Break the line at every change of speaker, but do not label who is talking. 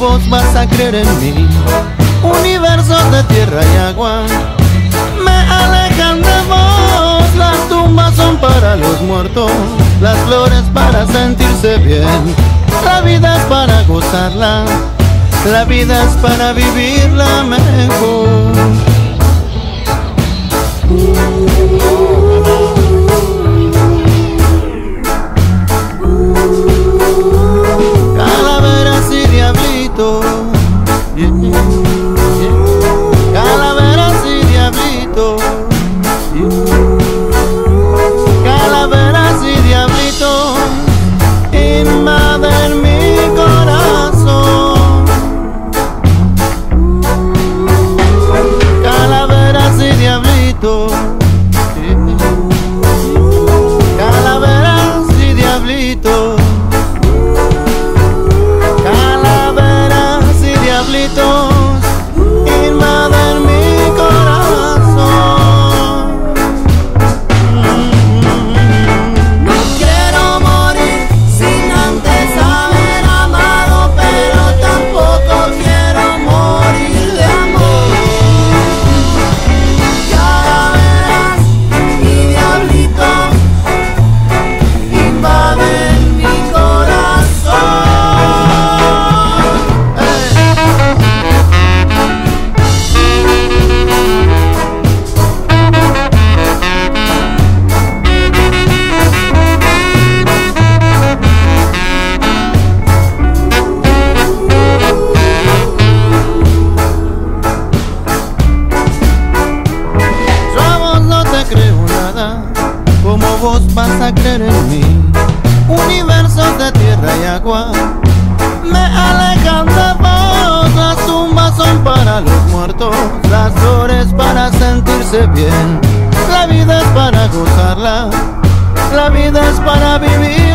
vos vas a creer en mí. Universo de tierra y agua, me alejan de vos. Las tumbas son para los muertos, las flores para sentirse bien. La vida es para gozarla, la vida es para vivirla mejor. Diablitos. Universos de tierra y agua me alejan de vos. Las tumbas son para los muertos, las flores para sentirse bien. La vida es para gozarla, la vida es para vivir.